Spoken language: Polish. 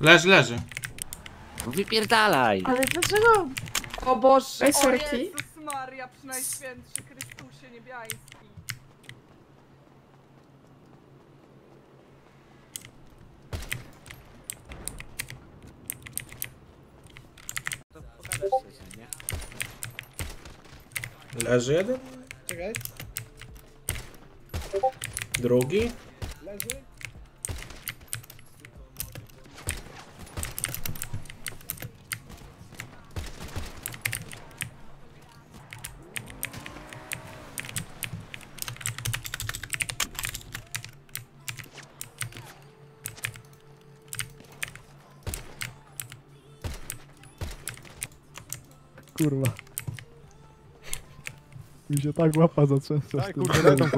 Leży, leży. Wypierdalaj! Ale dlaczego? O Boże, Ej, o sorki. Jezus Maria, przynajświętszy Chrystusie niebiański. Leży jeden. Czekaj, Drugi. leży. Kurwa. Mi się tak łapa zatrzęsła. Daj kurde, daj tą kurwa.